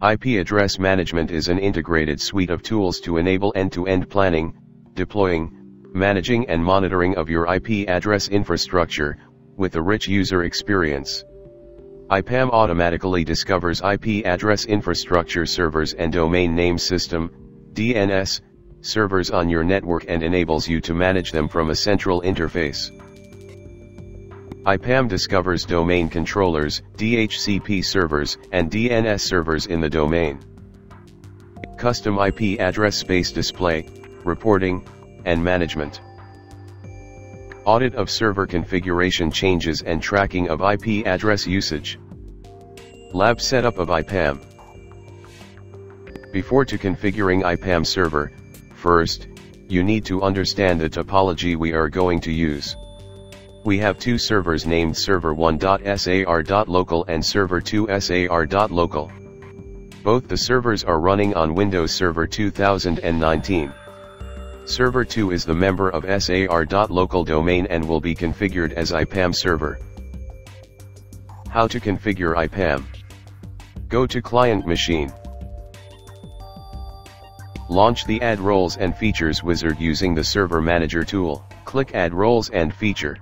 IP address management is an integrated suite of tools to enable end-to-end planning, deploying, managing and monitoring of your IP address infrastructure, with a rich user experience. IPAM automatically discovers IP address infrastructure servers and domain name system, DNS, servers on your network and enables you to manage them from a central interface. IPAM discovers domain controllers, DHCP servers, and DNS servers in the domain. Custom IP address space display, reporting, and management. Audit of server configuration changes and tracking of IP address usage. Lab setup of IPAM. Before to configuring IPAM server, first, you need to understand the topology we are going to use. We have two servers named server1.sar.local and server2sar.local. Both the servers are running on Windows Server 2019. Server 2 is the member of sar.local domain and will be configured as IPAM server. How to configure IPAM? Go to Client Machine. Launch the Add Roles and Features wizard using the Server Manager tool. Click Add Roles and Feature.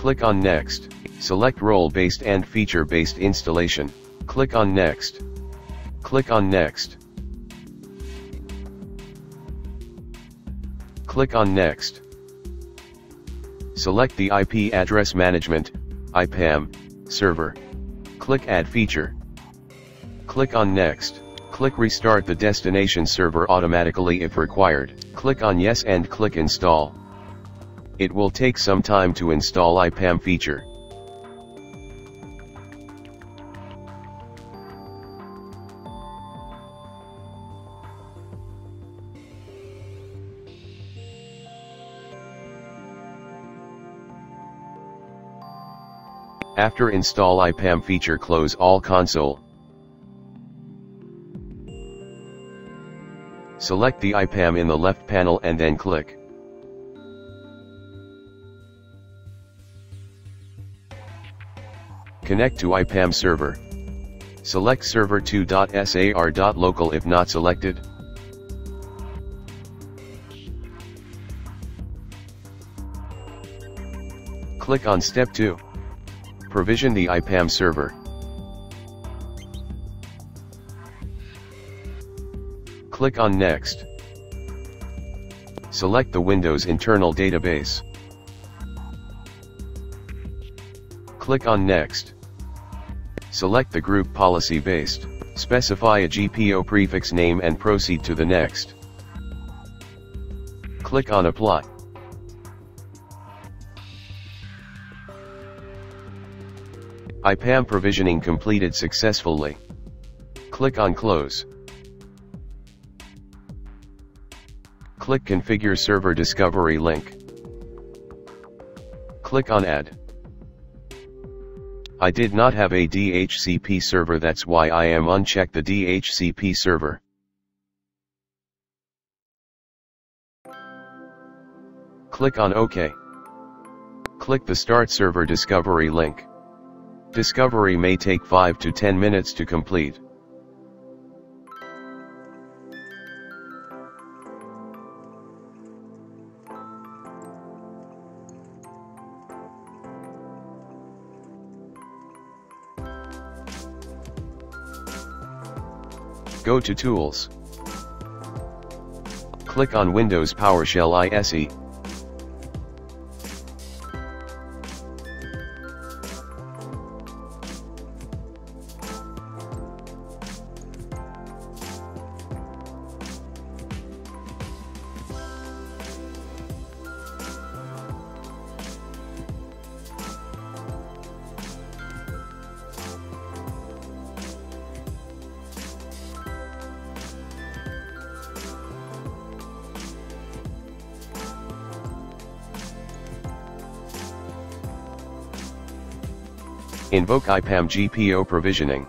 Click on Next. Select role-based and feature-based installation. Click on Next. Click on Next. Click on Next. Select the IP address management, IPAM, server. Click Add feature. Click on Next. Click Restart the destination server automatically if required. Click on Yes and click Install. It will take some time to install IPAM feature. After install IPAM feature close all console. Select the IPAM in the left panel and then click. Connect to IPAM server. Select server2.sar.local if not selected. Click on step 2. Provision the IPAM server. Click on Next. Select the Windows internal database. Click on Next. Select the group policy based. Specify a GPO prefix name and proceed to the next. Click on Apply. IPAM provisioning completed successfully. Click on Close. Click Configure Server Discovery link. Click on Add. I did not have a DHCP server that's why I am uncheck the DHCP server. Click on OK. Click the Start Server Discovery link. Discovery may take 5 to 10 minutes to complete. Go to Tools. Click on Windows PowerShell ISE. Invoke IPAM GPO provisioning.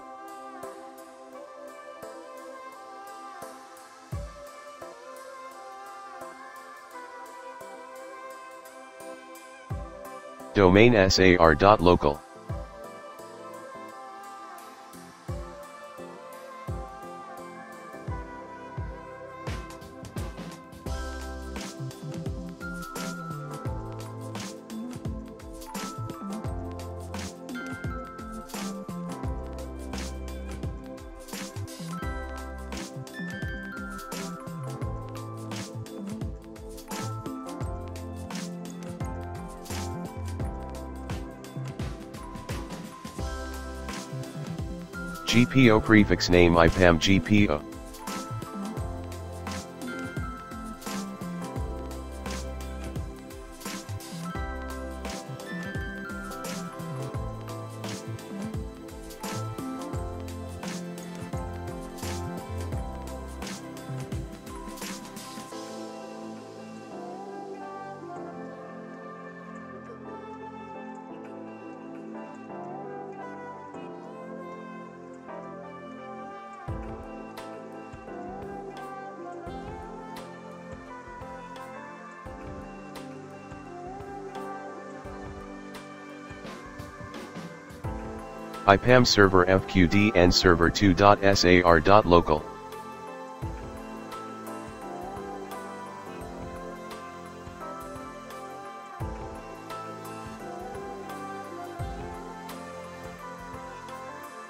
Domain sar.local. GPO prefix name IPAM GPO. IPAM server FQDN server 2.sar.local.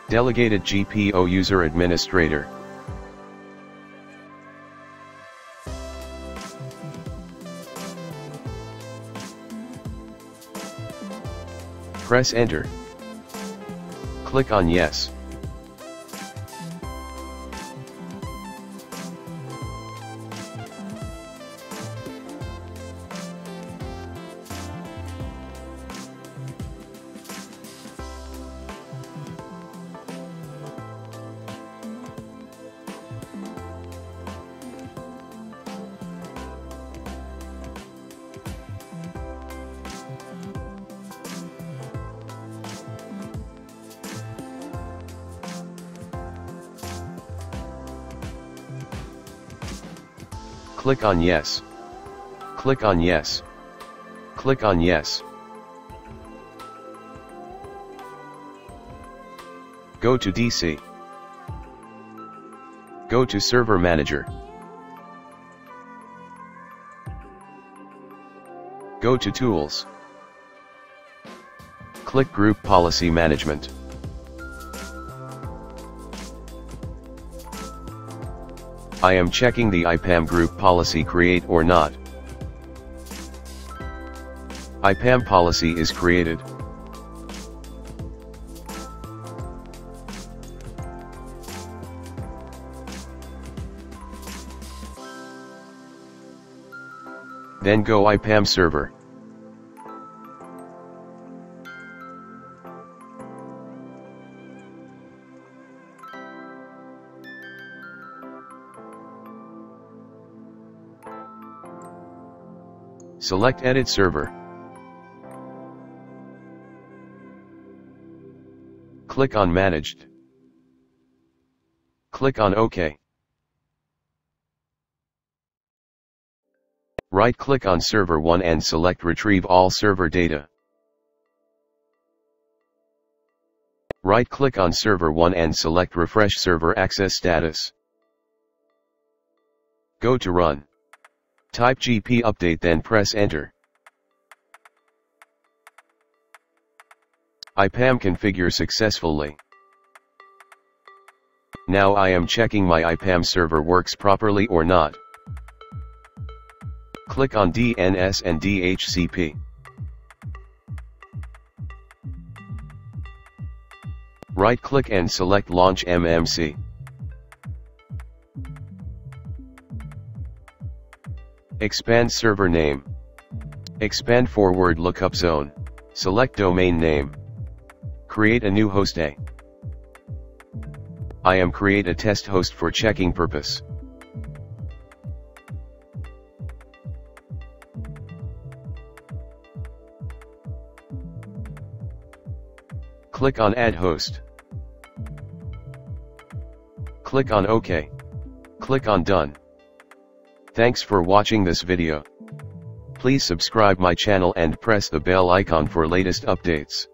Delegated GPO User Administrator Press Enter. Click on Yes. Click on Yes. Click on Yes. Click on Yes. Go to DC. Go to Server Manager. Go to Tools. Click Group Policy Management. I am checking the IPAM group policy create or not. IPAM policy is created. Then go IPAM server. Select Edit Server. Click on Managed. Click on OK. Right-click on Server 1 and select Retrieve all server data. Right-click on Server 1 and select Refresh Server Access Status. Go to Run. Type GP update then press enter. IPAM configure successfully. Now I am checking my IPAM server works properly or not. Click on DNS and DHCP. Right click and select Launch MMC. Expand server name. Expand forward lookup zone. Select domain name. Create a new host A. I am create a test host for checking purpose. Click on add host. Click on OK. Click on done. Thanks for watching this video. Please subscribe my channel and press the bell icon for latest updates.